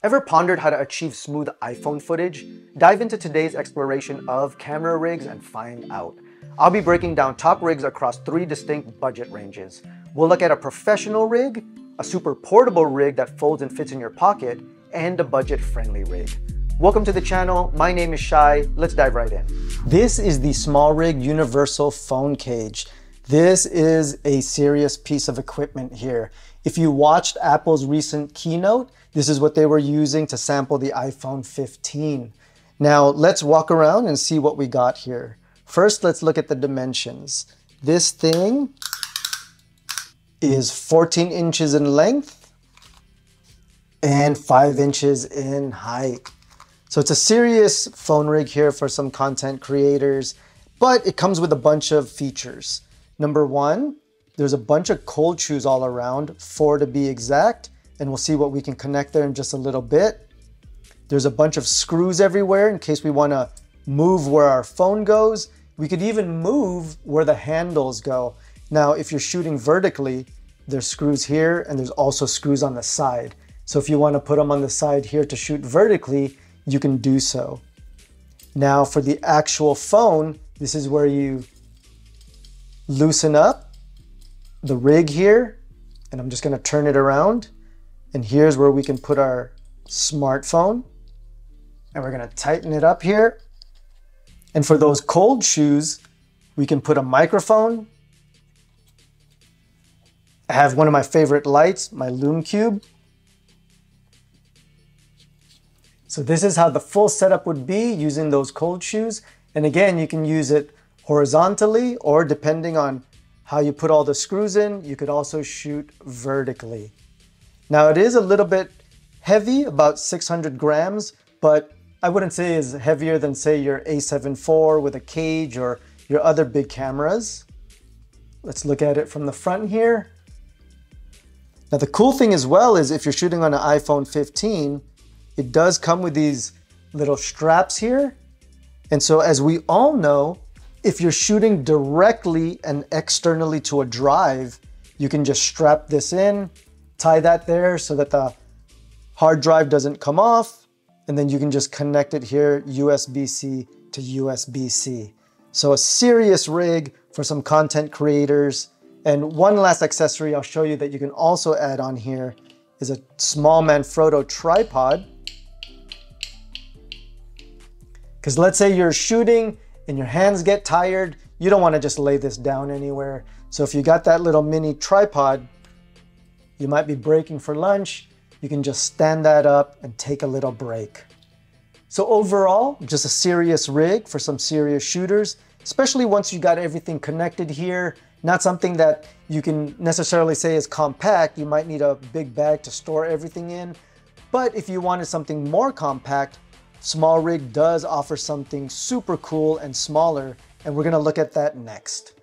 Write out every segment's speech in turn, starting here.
Ever pondered how to achieve smooth iPhone footage? Dive into today's exploration of camera rigs and find out. I'll be breaking down top rigs across three distinct budget ranges. We'll look at a professional rig, a super portable rig that folds and fits in your pocket, and a budget-friendly rig. Welcome to the channel. My name is Shy. Let's dive right in. This is the SmallRig Universal Phone Cage. This is a serious piece of equipment here. If you watched Apple's recent keynote, this is what they were using to sample the iPhone 15. Now let's walk around and see what we got here. First, let's look at the dimensions. This thing is 14 inches in length and 5 inches in height. So it's a serious phone rig here for some content creators, but it comes with a bunch of features. Number one, there's a bunch of cold shoes all around, four to be exact, and we'll see what we can connect there in just a little bit. There's a bunch of screws everywhere in case we want to move where our phone goes. We could even move where the handles go. Now, if you're shooting vertically, there's screws here and there's also screws on the side. So if you want to put them on the side here to shoot vertically, you can do so. Now for the actual phone, this is where you loosen up the rig here, and I'm just gonna turn it around. And here's where we can put our smartphone. And we're gonna tighten it up here. And for those cold shoes, we can put a microphone. I have one of my favorite lights, my Lume Cube. So this is how the full setup would be using those cold shoes. And again, you can use it horizontally or depending on how you put all the screws in, you could also shoot vertically. Now it is a little bit heavy, about 600 grams, but I wouldn't say is heavier than say your a7 IV with a cage or your other big cameras. Let's look at it from the front here. Now the cool thing as well is if you're shooting on an iPhone 15, it does come with these little straps here. And so as we all know, if you're shooting directly and externally to a drive, you can just strap this in, tie that there so that the hard drive doesn't come off, and then you can just connect it here USB-C to USB-C. So a serious rig for some content creators. And one last accessory I'll show you that you can also add on here is a small Manfrotto tripod. Because let's say you're shooting and your hands get tired, you don't want to just lay this down anywhere. So if you got that little mini tripod, you might be breaking for lunch, you can just stand that up and take a little break. So overall, just a serious rig for some serious shooters, especially once you got everything connected here. Not something that you can necessarily say is compact. You might need a big bag to store everything in. But if you wanted something more compact, SmallRig does offer something super cool and smaller, and we're gonna look at that next.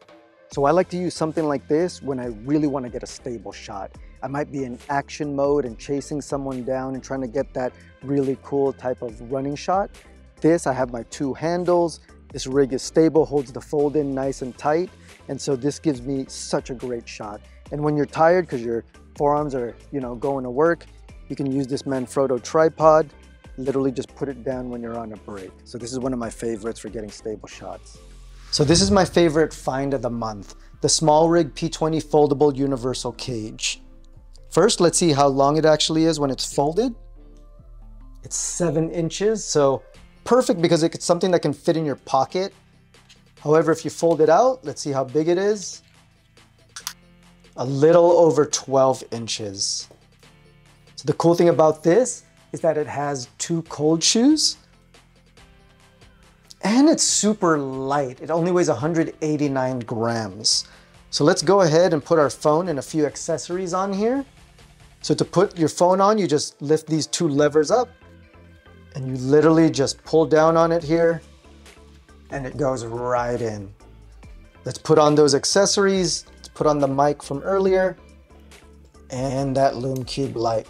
So I like to use something like this when I really wanna get a stable shot. I might be in action mode and chasing someone down and trying to get that really cool type of running shot. This, I have my two handles. This rig is stable, holds the fold in nice and tight. And so this gives me such a great shot. And when you're tired, because your forearms are, you know, going to work, you can use this Manfrotto tripod literally just put it down when you're on a break. So this is one of my favorites for getting stable shots. So this is my favorite find of the month, the SmallRig P20 Foldable Universal Cage. First, let's see how long it actually is when it's folded. It's seven inches, so perfect because it's something that can fit in your pocket. However, if you fold it out, let's see how big it is. A little over 12 inches. So the cool thing about this is that it has two cold shoes and it's super light. It only weighs 189 grams. So let's go ahead and put our phone and a few accessories on here. So to put your phone on, you just lift these two levers up and you literally just pull down on it here and it goes right in. Let's put on those accessories. Let's put on the mic from earlier and that Lume Cube light.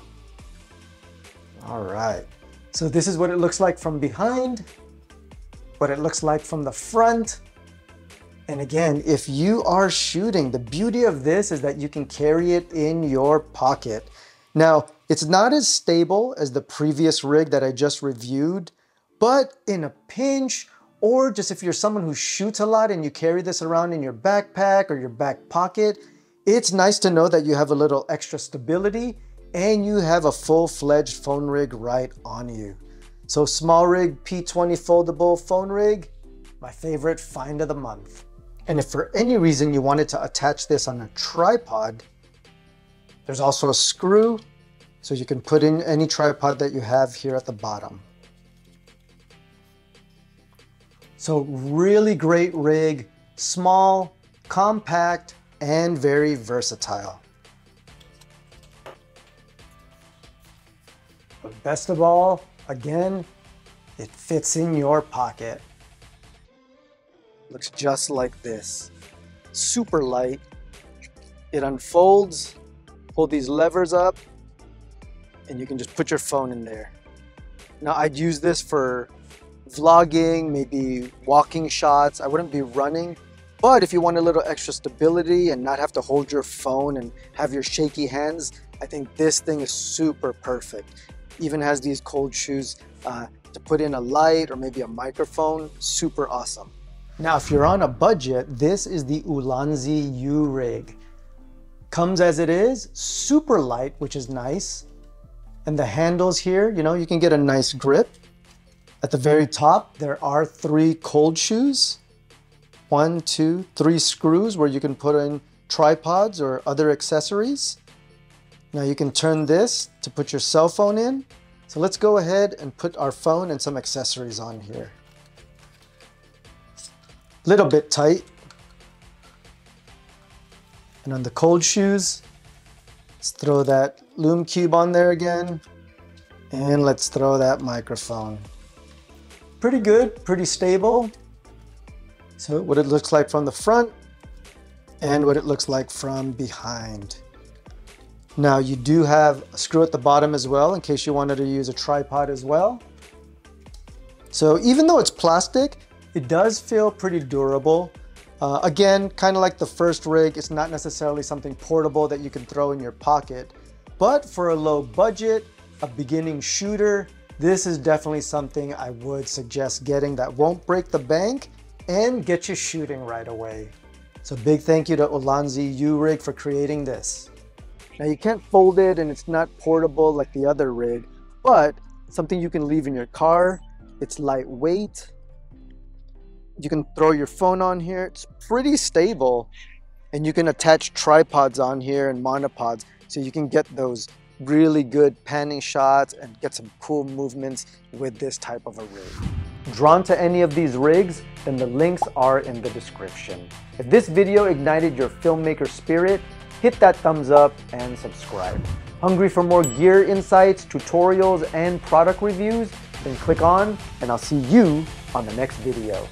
All right. So this is what it looks like from behind, what it looks like from the front. And again, if you are shooting, the beauty of this is that you can carry it in your pocket. Now, it's not as stable as the previous rig that I just reviewed, but in a pinch, or just if you're someone who shoots a lot and you carry this around in your backpack or your back pocket, it's nice to know that you have a little extra stability and you have a full-fledged phone rig right on you. So SmallRig P20 foldable phone rig, my favorite find of the month. And if for any reason you wanted to attach this on a tripod, there's also a screw so you can put in any tripod that you have here at the bottom. So really great rig, small, compact, and very versatile. But best of all, again, it fits in your pocket. Looks just like this. Super light. It unfolds, pull these levers up, and you can just put your phone in there. Now I'd use this for vlogging, maybe walking shots. I wouldn't be running, but if you want a little extra stability and not have to hold your phone and have your shaky hands, I think this thing is super perfect. Even has these cold shoes uh, to put in a light or maybe a microphone, super awesome. Now, if you're on a budget, this is the Ulanzi U-Rig. Comes as it is, super light, which is nice. And the handles here, you know, you can get a nice grip. At the very top, there are three cold shoes. One, two, three screws where you can put in tripods or other accessories. Now you can turn this to put your cell phone in. So let's go ahead and put our phone and some accessories on here. Little bit tight. And on the cold shoes, let's throw that Lume Cube on there again. And let's throw that microphone. Pretty good, pretty stable. So what it looks like from the front and what it looks like from behind. Now you do have a screw at the bottom as well in case you wanted to use a tripod as well. So even though it's plastic, it does feel pretty durable. Uh, again, kind of like the first rig, it's not necessarily something portable that you can throw in your pocket. But for a low budget, a beginning shooter, this is definitely something I would suggest getting that won't break the bank and get you shooting right away. So big thank you to Ulanzi U-Rig for creating this. Now you can't fold it and it's not portable like the other rig, but something you can leave in your car. It's lightweight. You can throw your phone on here. It's pretty stable. And you can attach tripods on here and monopods so you can get those really good panning shots and get some cool movements with this type of a rig. Drawn to any of these rigs? Then the links are in the description. If this video ignited your filmmaker spirit, hit that thumbs up and subscribe. Hungry for more gear insights, tutorials, and product reviews? Then click on and I'll see you on the next video.